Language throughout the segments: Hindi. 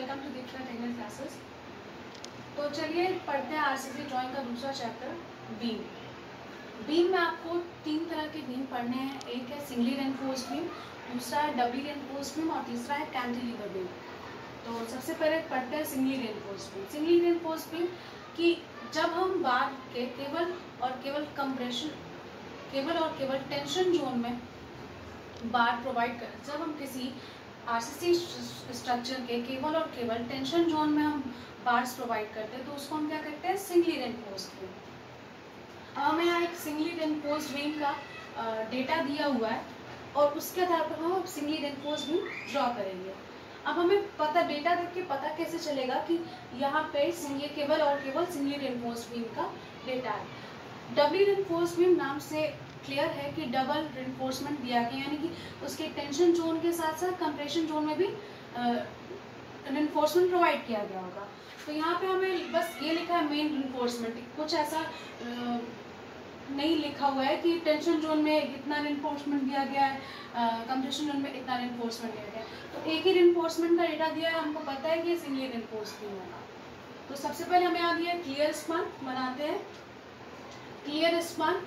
Welcome to Diksha technical classes तो चलिए पढ़ते हैं आरसीसी ड्राइंग का दूसरा चैप्टर बीम बीम में आपको तीन तरह के बीम पढ़ने हैं. एक है सिंगली रेनफोर्स बीम दूसरा है डबली रेनफोर्स बीम और तीसरा है कैंटिलीवर बीम तो सबसे पहले पढ़ते हैं singly reinforce beam singly reinforce beam कि जब हम बार के केवल और केवल कंप्रेशन केवल और केवल टेंशन जोन में बार प्रोवाइड कर, जब हम किसी आरसीसी स्ट्रक्चर के केवल और केवल टेंशन जोन में हम बार्स प्रोवाइड करते हैं तो उसको हम क्या कहते हैं? सिंगली रेनफोर्स्ड बीम अब हमें यहाँ एक सिंगली रेनफोर्स्ड बीम का डेटा दिया हुआ है, और उसके आधार पर हम सिंगली रेनफोर्स्ड बीम ड्रॉ करेंगे। अब हमें पता डेटा देख के पता कैसे चलेगा कि यहाँ पे ये केवल और केवल सिंगली रेनफोर्स्ड बीम का डेटा है। डबली रेनफोर्स्ड बीम नाम से क्लियर है कि डबल रिन्फोर्समेंट दिया गया यानी कि उसके टेंशन जोन के साथ साथ कंप्रेशन जोन में भी रिन्फोर्समेंट प्रोवाइड किया गया होगा। तो यहाँ पे हमें बस ये लिखा है मेन रिन्फोर्समेंट कुछ ऐसा नहीं लिखा हुआ है कि टेंशन जोन में इतना रिन्फोर्समेंट दिया गया है कंप्रेशन जोन में इतना रिन्फोर्समेंट दिया गया तो एक ही रिन्फोर्समेंट का डेटा दिया है, हमको पता है कि सिंगली रिन्फोर्स नहीं होगा। तो सबसे पहले हमें यहाँ दिया क्लियर स्पान बनाते हैं। Clear span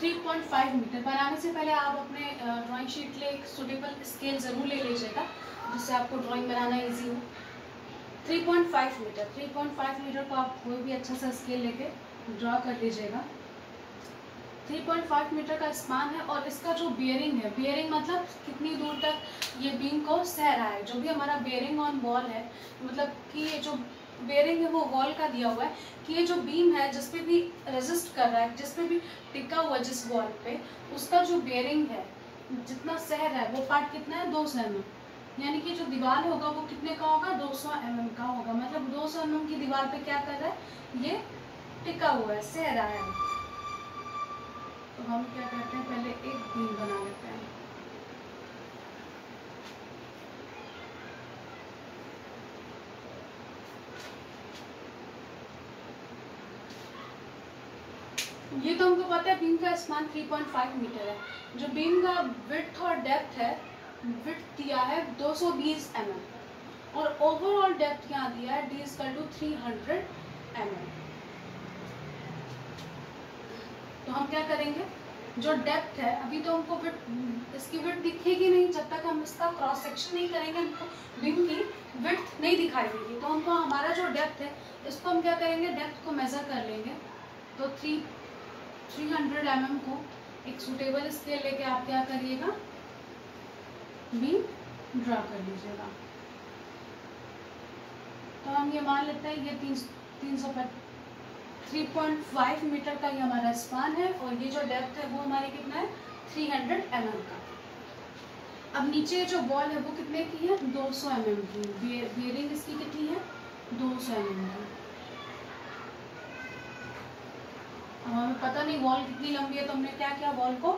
3.5 metre. बनाने से पहले आप अपने ड्राइंग शीट ले एक सुटेबल स्केल ज़रूर ले लीजिएगा, जिससे आपको ड्राइंग बनाना इजी हो। 3.5 मीटर। 3.5 मीटर को आप कोई भी अच्छा सा स्केल लेके ड्रॉ कर लीजिएगा। 3.5 मीटर का स्पान है और इसका जो बियरिंग है बियरिंग मतलब कितनी दूर तक ये बीम को सह रहा है। जो भी हमारा बियरिंग ऑन बॉल है मतलब कि ये जो बेरिंग है, वो वॉल का दिया हुआ है कि ये जो बीम है, जिस पे भी रेजिस्ट कर रहा है, जिस पे भी टिका हुआ जिस वॉल पे, उसका जो बेरिंग है, जितना सह रहा है, वो पार्ट कितना है? दो सौ एम यानी कि जो दीवार होगा, वो कितने का होगा? दो सौ एम का होगा। मतलब दो सौ एम की दीवार पे क्या कर रहा है? ये टिका हुआ है रहा है। तो हम क्या करते हैं? पहले एक बीम बना लेते हैं। ये तो हमको पता है बीम का स्पान 3.5 मीटर है। जो बीम का विड्थ और डेप्थ है विड्थ दिया है 220 सौ mm और ओवरऑल डेप्थ यहाँ दिया है डी इजकल टू 300 mm तो हम क्या करेंगे? जो डेप्थ है, अभी तो हमको विड इसकी विड्थ दिखेगी नहीं, जब तक हम इसका क्रॉस सेक्शन नहीं करेंगे, हमको बीम की विथ नहीं दिखाई देगी। तो हमको हमारा जो डेप्थ है, इसको हम क्या करेंगे? डेप्थ को मेज़र कर लेंगे। तो थ्री 300 हंड्रेड mm को एक सुटेबल स्केल लेके आप क्या करिएगा? बीम ड्रा कर लीजिएगा। तो हम ये मान लेते हैं, ये तीन तीन सौ थ्री पॉइंट फाइव मीटर का ये हमारा स्पान है और ये जो डेप्थ है वो हमारे कितना है? थ्री हंड्रेड एम का। अब नीचे जो बॉल है वो कितने की है? दो सौ एम की। बियरिंग इसकी कितनी है? दो सौ एम एम की। अब हमें पता नहीं वॉल कितनी लंबी है तो हमने क्या किया वॉल को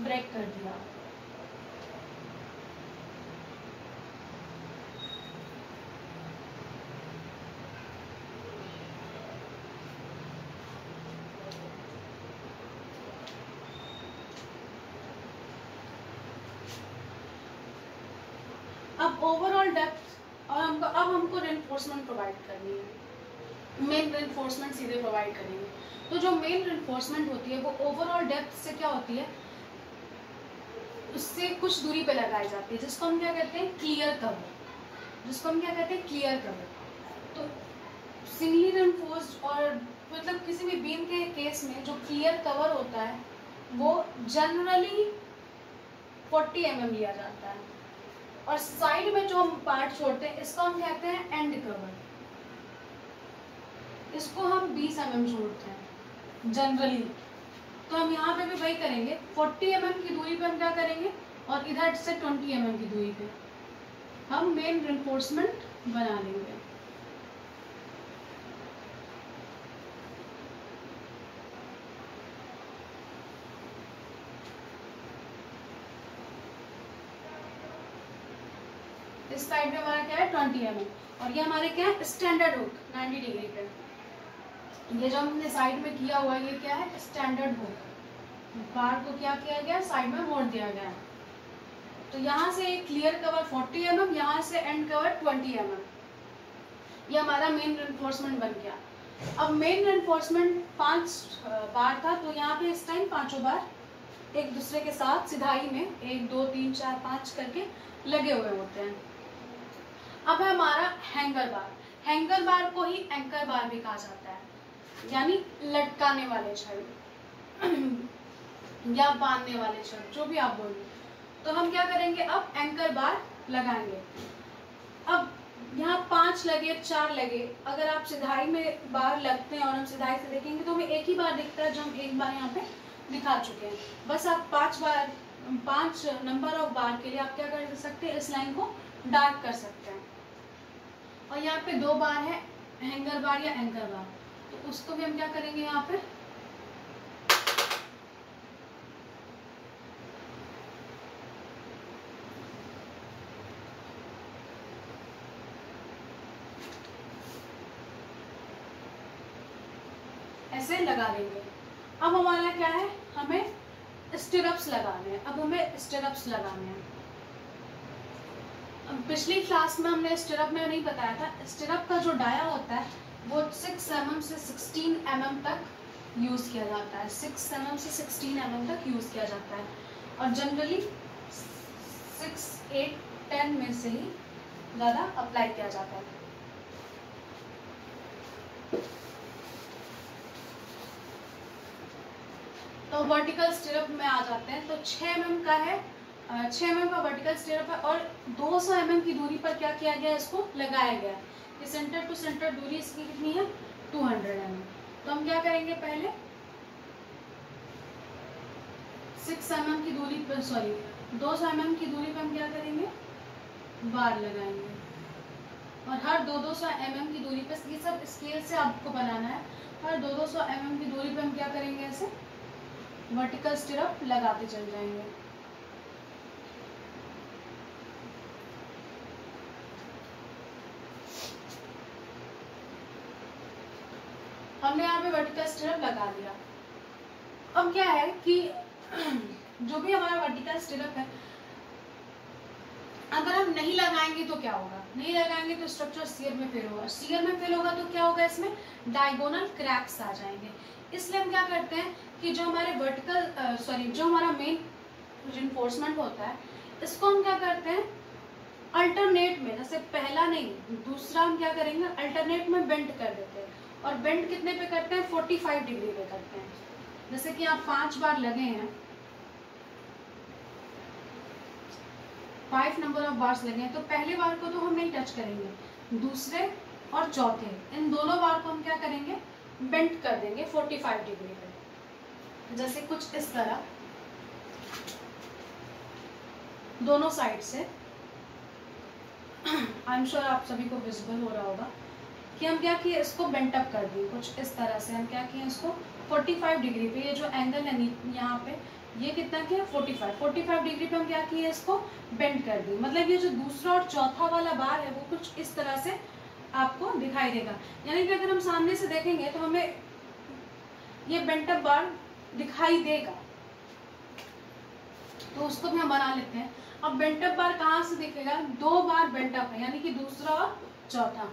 ब्रेक कर दिया। अब ओवरऑल डेप्थ और हमको, अब हमको रेनफोर्समेंट प्रोवाइड करनी है। मेन रेनफोर्समेंट सीधे प्रोवाइड करेंगे। तो जो मेन इन्फोर्समेंट होती है, वो ओवरऑल डेप्थ से क्या होती है? उससे कुछ दूरी पे लगाई जाती है, जिसको हम क्या कहते हैं? क्लियर कवर जिसको हम क्या कहते हैं? क्लियर कवर तो सिंगली इन्फोर्स्ड और मतलब किसी भी बीम के केस में जो क्लियर कवर होता है, वो जनरली 40 एम mm लिया जाता है। और साइड में जो हम पार्ट छोड़ते हैं, इसको हम कहते हैं एंड कवर इसको हम 20 एम mm छोड़ते हैं जनरली तो हम यहाँ पे भी वही करेंगे 40 एम mm की दूरी पे हम क्या करेंगे? और इधर से 20 एम mm की दूरी पे। हम मेन रिन्फोर्समेंट बना लेंगे। इस साइड में हमारा क्या है? 20 एम mm और ये हमारे क्या है? स्टैंडर्ड हुक 90 डिग्री पे। ये जो हमने साइड में किया हुआ ये क्या है? स्टैंडर्ड बुक बार को क्या किया गया? साइड में मोड़ दिया गया। तो यहाँ से एक क्लियर कवर 40 एम एम यहाँ से एंड कवर 20 एम एम ये हमारा मेन रेनफोर्समेंट बन गया। अब मेन रेनफोर्समेंट पाँच बार था तो यहाँ पे इस टाइम पाँचों बार एक दूसरे के साथ सिधाई में एक, दो, तीन, चार, पाँच करके लगे हुए होते हैं। अब है हमारा हैंगर बार हैंगर बार को ही एंकर बार भी कहा जाता है। यानी लटकाने वाले छड़ या बांधने वाले छड़ जो भी आप बोलिए तो हम क्या करेंगे? अब एंकर बार लगाएँगे। अब यहाँ पाँच लगे, चार लगे। अगर आप सिधाई में बार लगते हैं और हम सिधाई से देखेंगे तो हमें एक ही बार दिखता है जो हम एक बार यहाँ पे दिखा चुके हैं। बस आप पाँच बार पाँच नंबर ऑफ़ बार के लिए आप क्या कर सकते हैं? इस लाइन को डार्क कर सकते हैं। और यहाँ पे दो बार है हैंगर बार या एंकर बार उसको भी हम क्या करेंगे यहाँ पर ऐसे लगा देंगे। अब हमारा क्या है? हमें स्टिरप्स लगाने हैं। अब हमें स्टिरप्स लगाने हैं। पिछली क्लास में हमने स्टिरप में नहीं बताया था। स्टिरप का जो डाया होता है वो सिक्स एम mm से सिक्सटीन एम mm तक यूज़ किया जाता है। सिक्स एम mm से सिक्सटीन एम तक यूज़ किया जाता है। और जनरली सिक्स एट टेन में से ही ज़्यादा अप्लाई किया जाता है। तो वर्टिकल स्टिरप में आ जाते हैं। तो 6 एम का है। छः एम का वर्टिकल स्टिरप है और 200 सौ mm की दूरी पर क्या किया गया इसको? लगाया गया ये सेंटर टू सेंटर दूरी इसकी कितनी है? 200 mm तो हम क्या करेंगे पहले? 6 एम की दूरी पर सॉरी 200 सौ mm की दूरी पर हम क्या करेंगे? बार लगाएँगे। और हर दो दो सौ एम की दूरी पर, ये सब स्केल से आपको बनाना है। हर दो दो सौ एम की दूरी पर हम क्या करेंगे ऐसे? वर्टिकल स्टिरप लगाते चल जाएँगे हमने यहाँ पे वर्टिकल स्टिरप लगा दिया। अब क्या है कि जो भी हमारा वर्टिकल स्टिरप है, अगर हम नहीं लगाएँगे तो क्या होगा? नहीं लगाएँगे तो स्ट्रक्चर सीयर में फेल होगा। सीयर में फेल होगा तो क्या होगा इसमें? डायगोनल क्रैक्स आ जाएँगे। इसलिए हम क्या करते हैं कि जो हमारे वर्टिकल सॉरी जो हमारा मेन रिनफोर्समेंट होता है, इसको हम क्या करते हैं? अल्टरनेट में, जैसे पहला नहीं, दूसरा हम क्या करेंगे? अल्टरनेट में बेंड कर देते हैं। और बेंड कितने पे करते हैं? 45 डिग्री पे करते हैं। जैसे कि आप पाँच बार लगे हैं। फाइव नंबर ऑफ़ बार्स लगे हैं। तो पहले बार को तो हम नहीं टच करेंगे। दूसरे और चौथे, इन दोनों बार को हम क्या करेंगे? बेंड कर देंगे 45 डिग्री पे। जैसे कुछ इस तरह। दोनों साइड से। आई एम श्योर आप सभी को विजिबल हो रहा होगा। कि हम क्या किए, इसको बेंट अप कर दिए, कुछ इस तरह से हम क्या किए, इसको 45 डिग्री पे, ये जो एंगल है यहाँ पे, ये कितना किया 45 45 डिग्री पे हम क्या किए, इसको बेंड कर दिए। मतलब ये जो दूसरा और चौथा वाला बार है, वो कुछ इस तरह से आपको दिखाई देगा। यानी कि अगर हम सामने से देखेंगे तो हमें ये बेंटअप बार दिखाई देगा। तो उसको भी हम बना लेते हैं। अब बेंटअप बार कहाँ से दिखेगा? दो बार बेंटअप है, यानी कि दूसरा और चौथा।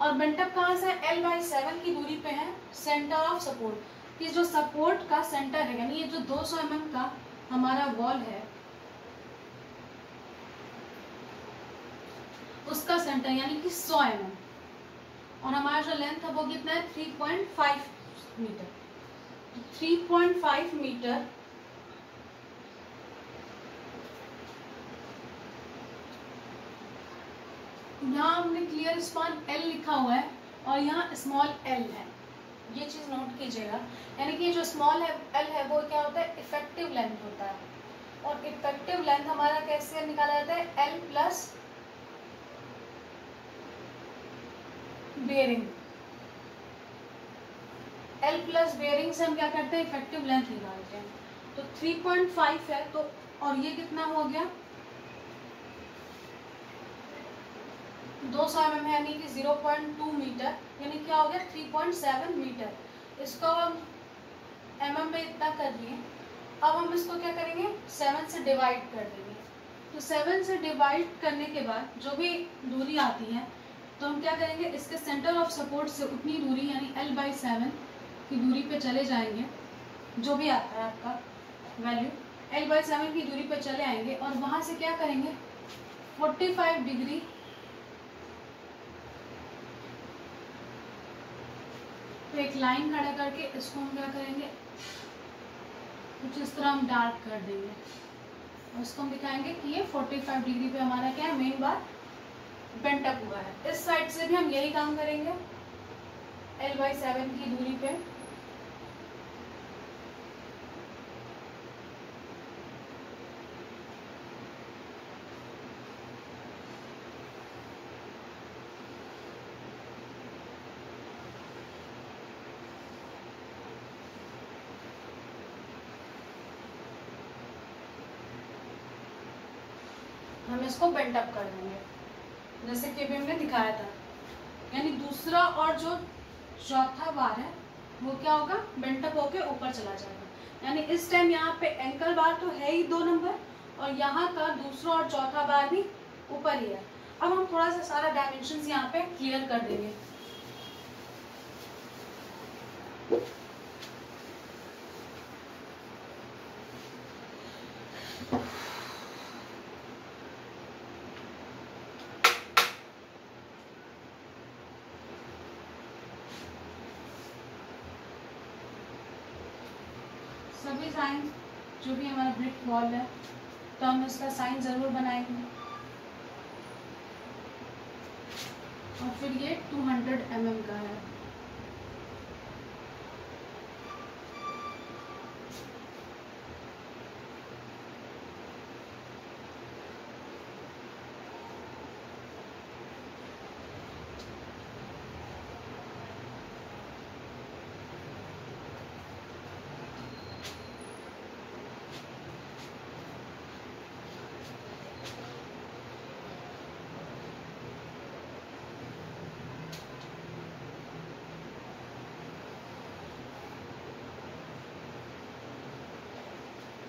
और बेंटअप कहाँ से एल बाई सेवन की दूरी पे है सेंटर ऑफ़ सपोर्ट कि जो सपोर्ट का सेंटर है, यानी ये जो 200 सौ mm का हमारा वॉल है, उसका सेंटर यानी कि 100 mm और हमारा जो लेंथ है, वो कितना है? 3.5 मीटर 3.5 मीटर यहाँ हमने क्लियर स्पान एल लिखा हुआ है और यहाँ स्मॉल एल है। ये चीज़ नोट कीजिएगा। यानी कि जो स्मॉल एल है, वो क्या होता है? इफ़ेक्टिव लेंथ होता है। और इफ़ेक्टिव लेंथ हमारा कैसे निकाला जाता है? L plus bearing L plus bearing से हम क्या करते हैं? इफ़ेक्टिव लेंथ निकालते हैं। तो 3.5 है तो और ये कितना हो गया? दो सौ एम एम है यानी कि ज़ीरो पॉइंट टू मीटर, यानी क्या हो गया? Three point seven metre. इसको हम एम एम में इतना कर लिए अब हम इसको क्या करेंगे? सेवन से डिवाइड कर देंगे। तो सेवन से डिवाइड करने के बाद जो भी दूरी आती है तो हम क्या करेंगे? इसके सेंटर ऑफ़ सपोर्ट से उतनी दूरी, यानी एल बाई सेवन की दूरी पे चले जाएँगे, जो भी आता है आपका वैल्यू एल बाई सेवन की दूरी पे चले आएँगे और वहाँ से क्या करेंगे? 45 डिग्री तो एक लाइन खड़ा करके इसको हम क्या करेंगे? कुछ इस तरह हम डार्क कर देंगे। और इसको हम दिखाएँगे कि ये 45 डिग्री पे हमारा क्या है? मेन बार बेंटअप हुआ है। इस साइड से भी हम यही काम करेंगे। एल बाई सेवन की दूरी पे। इसको बेंट अप कर देंगे। जैसे कि अभी हमने दिखाया था। यानी दूसरा और जो चौथा बार है, वो क्या होगा? बेंट अप होके ऊपर चला जाएगा। यानी इस टाइम यहाँ पे एंकल बार तो है ही दो नंबर और यहाँ का दूसरा और चौथा बार भी ऊपर ही है। अब हम थोड़ा सा सारा डायमेंशन यहाँ पे क्लियर कर देंगे सभी साइन जो भी वॉल है तो हम इसका साइन ज़रूर बनाएँगे। और फिर ये 200 हंड्रेड mm का है।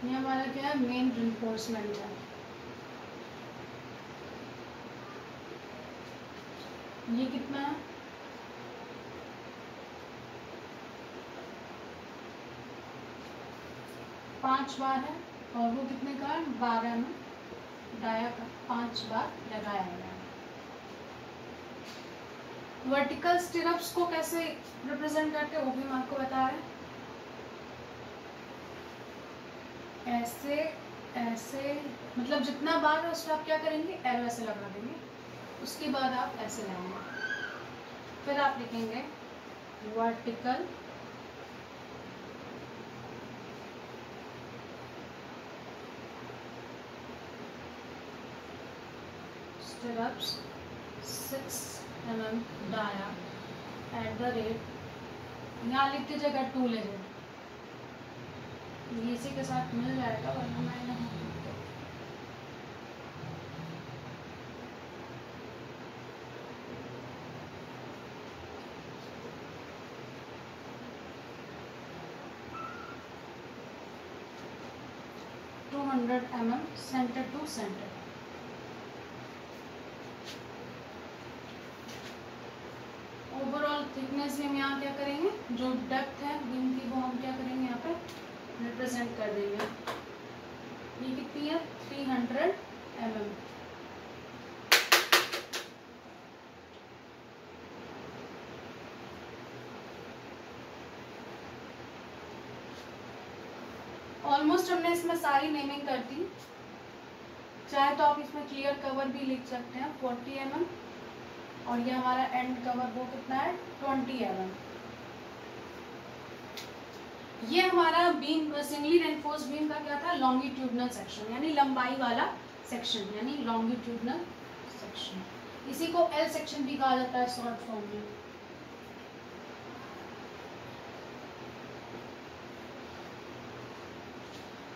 ये हमारा क्या है? मेन रिन्फोर्समेंट है। ये कितना है? पाँच बार है, और वो कितने का है? बारह में डाया का। पाँच बार लगाया गया वर्टिकल स्टिरप्स को कैसे रिप्रेजेंट करते हैं, वो भी मैं आपको बता रहे हैं। ऐसे ऐसे मतलब जितना बार है उसको आप क्या करेंगे? एरो ऐसे लगा देंगे। उसके बाद आप ऐसे लाएँगे। फिर आप लिखेंगे vertical stirrups 6 mm dia at the rate यहाँ लिखते जगह टू ले जाए ये इसी के साथ मिल जाएगा, वरना मैं नहीं two hundred M M centre to centre overall thickness हम यहाँ क्या करेंगे? जो डेप्थ है बीम की वो हम क्या करेंगे यहाँ पे? रिप्रेजेंट कर देंगे। ये कितनी है? Three hundred M M almost हमने इसमें सारी नेमिंग कर दी। चाहे तो आप इसमें क्लियर कवर भी लिख सकते हैं फोर्टी एम एम और ये हमारा एंड कवर वो कितना है? ट्वेंटी एम ये हमारा बीम सिंगली रेनफोर्स बीम का क्या था? लॉन्गिट्यूडनल सेक्शन यानी लंबाई वाला सेक्शन यानी लॉन्गिट्यूडनल सेक्शन इसी को एल सेक्शन भी कहा जाता है शॉर्ट फॉर्म में।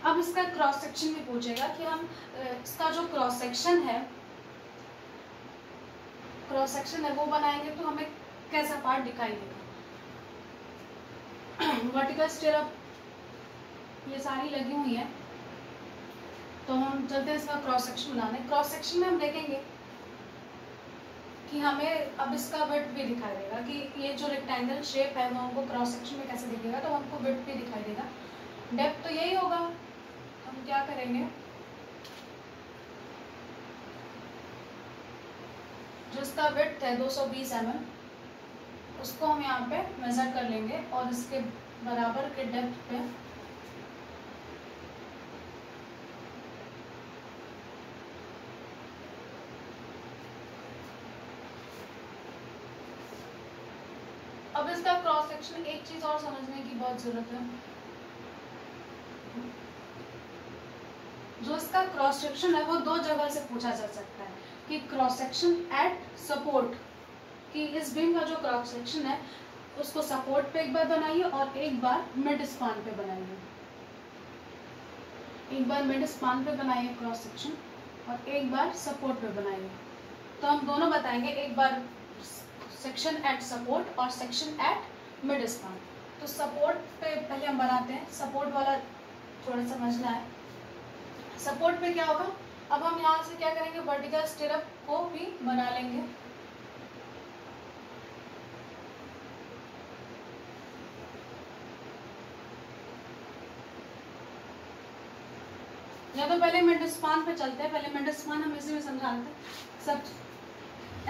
अब इसका क्रॉस सेक्शन में पूछेगा कि हम इसका जो क्रॉस सेक्शन है क्रॉस सेक्शन है, वो बनाएँगे तो हमें कैसा पार्ट दिखाई देगा? वर्टिकल स्टेरअप ये सारी लगी हुई है। तो हम चलते हैं इसका क्रॉस सेक्शन बनाने। क्रॉस सेक्शन में हम देखेंगे कि हमें अब इसका विट भी दिखाई देगा कि ये जो रेक्टेंगल शेप है वो हमको क्रॉस सेक्शन में कैसे दिखेगा तो हमको विट भी दिखाई देगा। डेप्थ तो यही होगा। हम क्या करेंगे? जो इसका विथ है 220 सौ mm, उसको हम यहाँ पे मेज़र कर लेंगे और इसके बराबर के डेप्थ पे अब इसका क्रॉस सेक्शन एक चीज़ और समझने की बहुत ज़रूरत है। जो इसका क्रॉस सेक्शन है, वो दो जगह से पूछा जा सकता है कि क्रॉस सेक्शन एट सपोर्ट कि इस बीम का जो क्रॉस सेक्शन है, उसको सपोर्ट पे एक बार बनाइए और एक बार मिड स्पान पे बनाइए। एक बार मिड स्पान पे बनाइए क्रॉस सेक्शन और एक बार सपोर्ट पे बनाइए। तो हम दोनों बताएँगे एक बार सेक्शन एट सपोर्ट और सेक्शन एट मिड स्पान तो सपोर्ट पे पहले हम बनाते हैं। सपोर्ट वाला थोड़ा समझना है। सपोर्ट पे क्या होगा? अब हम यहाँ से क्या करेंगे? वर्टिकल स्टिरअप को भी बना लेंगे। या तो पहले मिड स्पान पे चलते हैं, पहले मिड स्पान हम इसी में समझा देते हैं। सब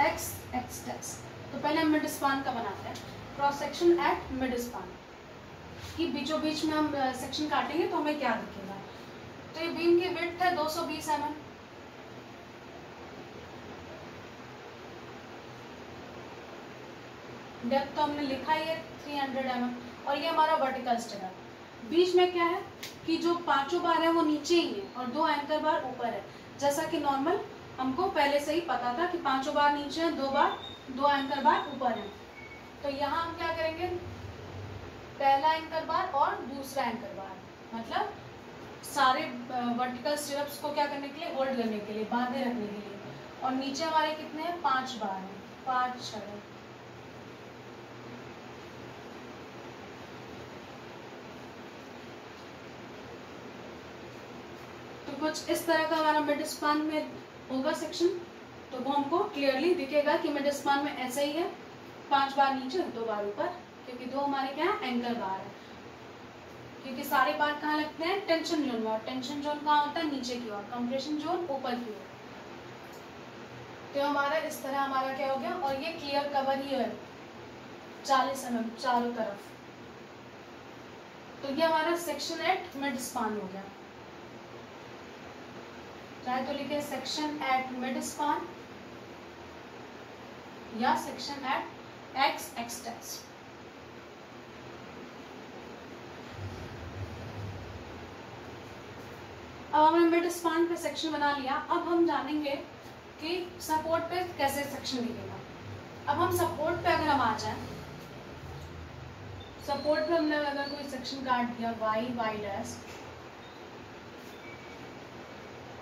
एक्स एक्स टेक्स तो पहले हम मिड का बनाते हैं। क्रॉस सेक्शन एट मिड कि बीचों बीच में हम सेक्शन काटेंगे तो हमें क्या दिखेगा? तो ये बीम की विड्थ है 220 सौ बीस डेप्थ तो हमने लिखा ही है 300 हंड्रेड एम और ये हमारा वर्टिकल स्टेयर बीच में क्या है कि जो पाँचों बार है वो नीचे ही है और दो एंकर बार ऊपर है। जैसा कि नॉर्मल हमको पहले से ही पता था कि पाँचों बार नीचे है, दो बार, दो एंकर बार ऊपर है। तो यहाँ हम क्या करेंगे? पहला एंकर बार और दूसरा एंकर बार। मतलब सारे वर्टिकल स्टिरप्स को क्या करने के लिए होल्ड करने के लिए, बांधे रखने के लिए। और नीचे हमारे कितने हैं? पाँच बार हैं। पाँच, छह तो कुछ इस तरह का हमारा मिड स्पान में होगा सेक्शन तो वो हमको क्लियरली दिखेगा कि मिड स्पान में ऐसा ही है। पाँच बार नीचे दो बार ऊपर, क्योंकि दो हमारे क्या है एंकर बार है। क्योंकि सारे बार कहाँ लगते हैं? टेंशन जोन में, और टेंशन जोन कहाँ होता है? नीचे की ओर कंप्रेशन जोन ऊपर की ओर। तो हमारा इस तरह हमारा क्या हो गया, और ये क्लियर कवर ही है चालीस एम चारों तरफ़। तो ये हमारा सेक्शन एट मिड स्पान हो गया। चाहे तो लिखे सेक्शन एट मिड स्पान या सेक्शन एट एक्स एक्सटेंस अब हमने मिड स्पान पे सेक्शन बना लिया। अब हम जानेंगे कि सपोर्ट पे कैसे सेक्शन दिखेगा। अब हम सपोर्ट पे अगर हम आ जाए सपोर्ट पे हमने अगर कोई सेक्शन काट दिया वाई वाई डैश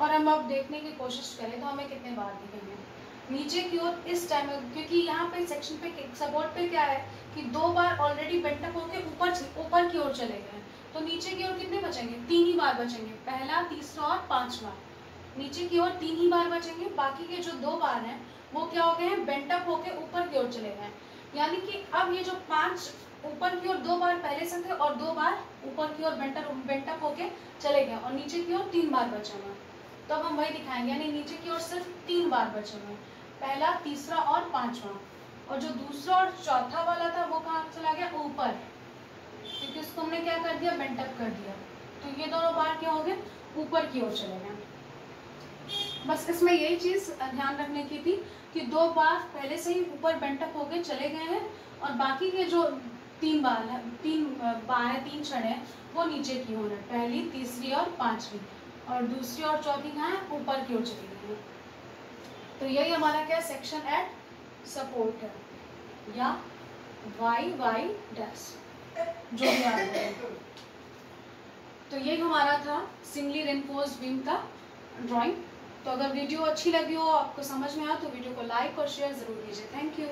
और हम अब देखने की कोशिश करें तो हमें कितने बार दिखेंगे। नीचे की ओर इस टाइम क्योंकि यहाँ पे सेक्शन पे सपोर्ट पे क्या है कि दो बार ऑलरेडी बेंटअप होके ऊपर ऊपर की ओर चले गए तो नीचे की ओर कितने बचेंगे? तीन ही बार बचेंगे। पहला, तीसरा और पांचवा। नीचे की ओर तीन ही बार बचेंगे। बाकी के जो दो बार हैं, वो क्या हो गए हैं? बेंटअप होके ऊपर की ओर चले गए यानी कि अब ये जो पाँच ऊपर की ओर दो बार पहले से थे और दो बार ऊपर की ओर बेंटअप होके चले गए और नीचे की ओर तीन बार बचे हुए तो अब हम वही दिखाएँगे, यानी नीचे की ओर सिर्फ़ तीन बार बचे हुए पहला, तीसरा और पांचवा। और जो दूसरा और चौथा वाला था, वो कहाँ चला गया? ऊपर। क्योंकि उसको हमने क्या कर दिया? बेंटअप कर दिया। तो ये दोनों बार क्या हो गए? ऊपर की ओर चले गए। बस इसमें यही चीज़ ध्यान रखने की थी कि दो बार पहले से ही ऊपर बेंटअप हो गए चले गए हैं और बाकी के जो तीन बार है, तीन बार है, तीन छड़ है, वो नीचे की ओर है। पहली, तीसरी और पांचवी। और दूसरी और चौथी कहाँ है? ऊपर की ओर चली गई है। तो यही हमारा क्या सेक्शन एट सपोर्ट है। या वाई वाई डैश जो भी आप तो यही हमारा था सिंगली रेनफोर्स बीम का ड्राइंग तो अगर वीडियो अच्छी लगी हो, आपको समझ में आया तो वीडियो को लाइक और शेयर ज़रूर कीजिए। Thank you